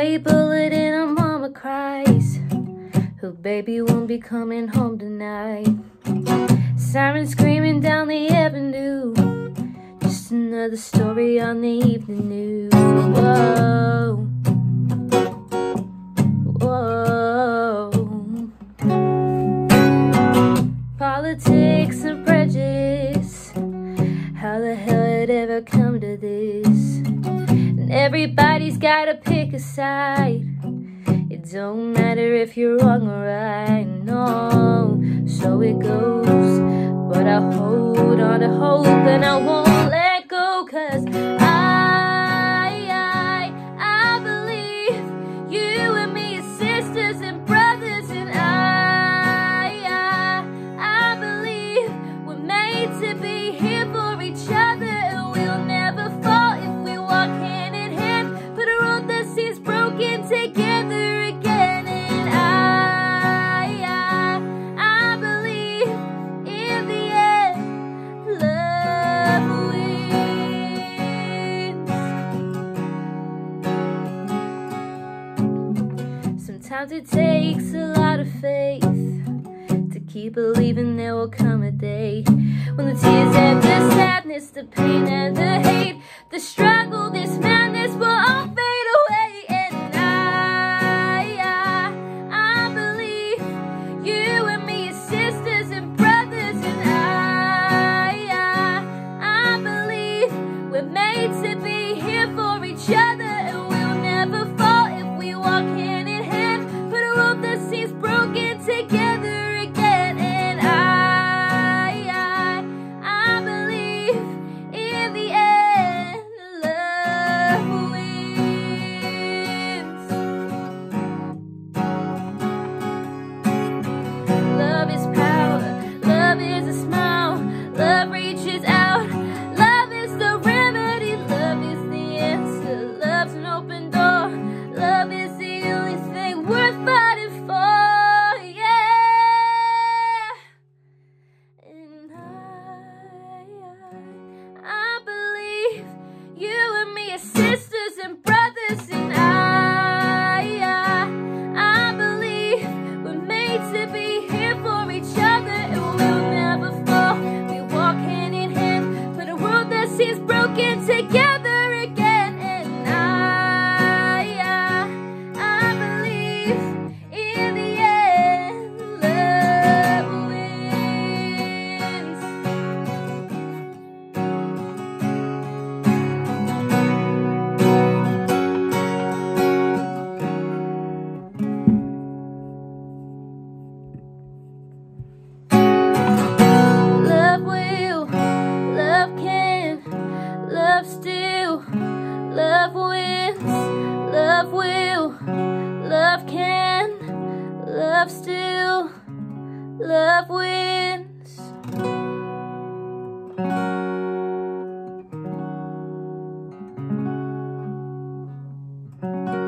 stray bullet in a mama cries. Her baby won't be coming home tonight. Siren screaming down the avenue. Just another story on the evening news. Whoa. Whoa. Politics and Everybody's gotta pick a side. It don't matter if you're wrong or right, no. So it goes. But I hold on to hope and I won't Sometimes it takes a lot of faith to keep believing there will come a day when the tears and the sadness, the pain and the hate, the struggle, this madness will all fade away. And I, I, I believe you and me are sisters and brothers, and I, I, I believe we're made to be reaches out. Together Love will, love can, love still, love wins.